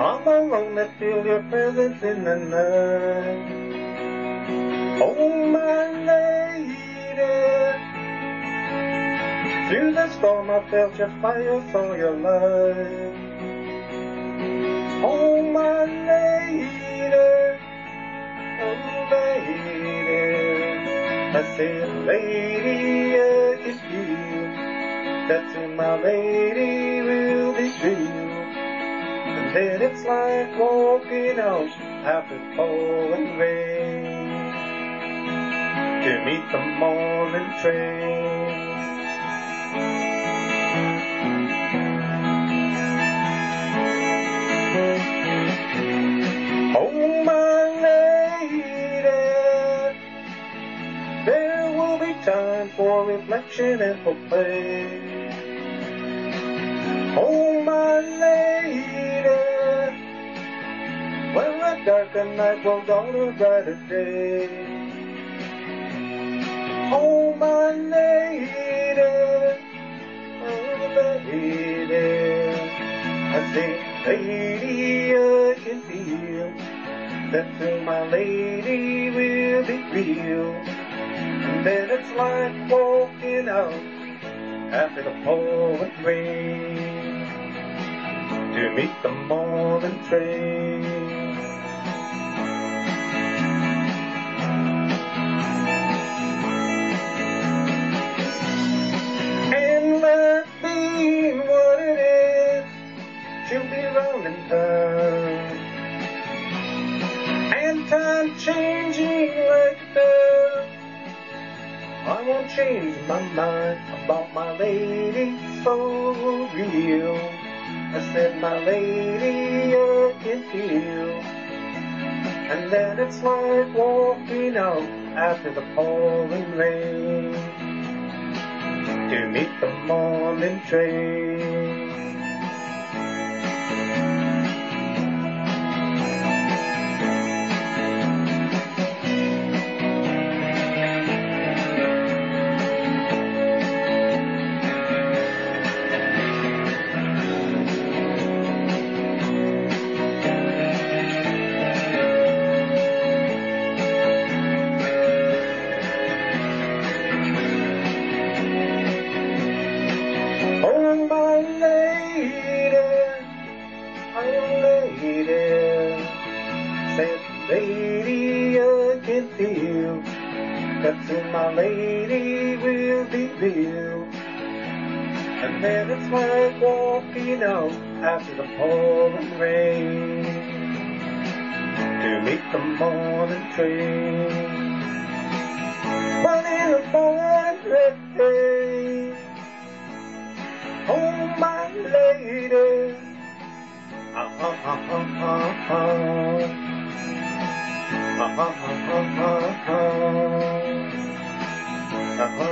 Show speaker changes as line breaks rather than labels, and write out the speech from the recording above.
alone that feel your presence in the night. Oh, my lady, through the storm I felt your fire, saw your light. Oh, my lady, oh, lady, I said, lady, I you feel that to my lady will. Then it's like walking out after pouring rain to meet the morning train. Oh, my lady, there will be time for reflection and for play. The darkened night rolls on a brighter day. Oh, my lady, oh, my lady, I say, lady, I can feel that through my lady will be real. And then it's like walking out after the pouring rain to meet the morning train. Time changing like that. I won't change my mind about my lady so real. I said, my lady, I can feel. And then it's like walking out after the pouring rain to meet the morning train. Lady, said, lady, I can feel that soon my lady will be real. And then it's like walking out after the pouring rain to meet the morning train. But in the Uh-huh.